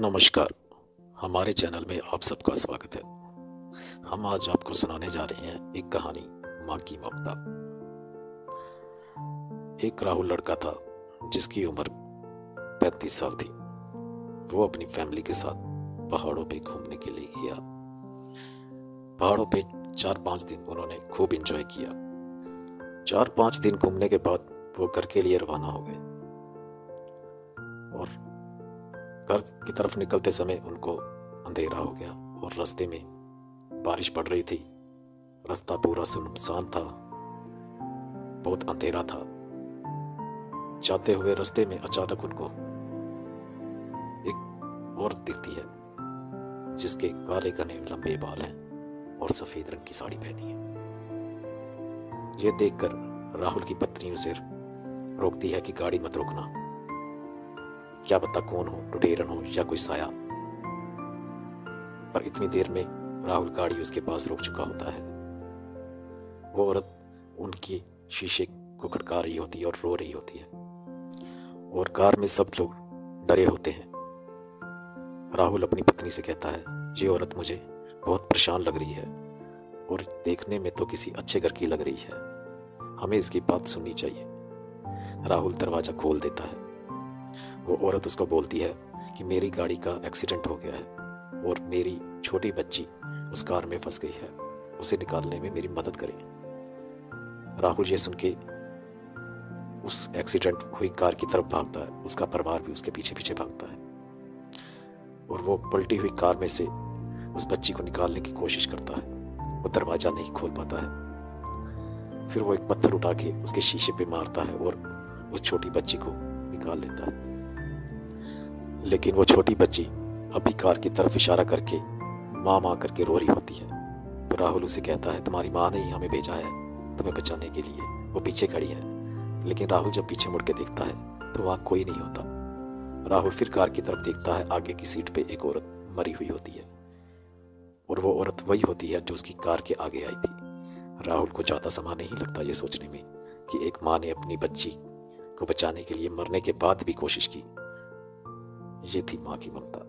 नमस्कार। हमारे चैनल में आप सबका स्वागत है। हम आज आपको सुनाने जा रहे हैं एक कहानी, माँ की ममता। एक राहुल लड़का था, जिसकी उम्र 35 साल थी। वो अपनी फैमिली के साथ पहाड़ों पे घूमने के लिए गया पहाड़ों पे चार पाँच दिन उन्होंने खूब एंजॉय किया। चार पाँच दिन घूमने के बाद वो घर के लिए रवाना हो गए। घर की तरफ़ निकलते समय उनको अंधेरा हो गया और रास्ते में बारिश पड़ रही थी। रास्ता पूरा सुनसान था। बहुत अंधेरा था। जाते हुए रास्ते में अचानक उनको एक औरत दिखती है, जिसके काले घने लंबे बाल हैं और सफ़ेद रंग की साड़ी पहनी है। यह देखकर राहुल की पत्नी उसे रोकती है कि गाड़ी मत रोकना। क्या पता कौन हो, लुटेरन हो या कोई साया। पर इतनी देर में राहुल गाड़ी उसके पास रोक चुका होता है। वो औरत उनकी शीशे को खटका रही होती है और रो रही होती है। और कार में सब लोग डरे होते हैं। राहुल अपनी पत्नी से कहता है ये औरत, मुझे बहुत परेशान लग रही है और देखने में तो किसी अच्छे घर की लग रही है। हमें इसकी बात सुननी चाहिए। राहुल दरवाज़ा खोल देता है। वो औरत उसको बोलती है कि मेरी गाड़ी का एक्सीडेंट हो गया है और मेरी छोटी बच्ची उस कार में फंस गई है। उसे निकालने में मेरी मदद करें। राहुल ये सुन के उस एक्सीडेंट हुई कार की तरफ़ भागता है। उसका परिवार भी उसके पीछे पीछे भागता है। और वो पलटी हुई कार में से उस बच्ची को निकालने की कोशिश करता है। वो दरवाज़ा नहीं खोल पाता है। फिर वो एक पत्थर उठा के उसके शीशे पे मारता है और उस छोटी बच्ची को निकाल लेता है। लेकिन वो छोटी बच्ची अभी कार की तरफ़ इशारा करके माँ माँ करके रो रही होती है। तो राहुल उसे कहता है, तुम्हारी माँ ने ही हमें भेजा है, तुम्हें बचाने के लिए। वो पीछे खड़ी है। लेकिन राहुल जब पीछे मुड़ के देखता है तो वहाँ कोई नहीं होता। राहुल फिर कार की तरफ़ देखता है, आगे की सीट पे एक औरत मरी हुई होती है। और वो औरत वही होती है जो उसकी कार के आगे आई थी। राहुल को ज़्यादा समय नहीं लगता ये सोचने में कि एक माँ ने अपनी बच्ची को बचाने के लिए मरने के बाद भी कोशिश की। ये थी माँ की ममता।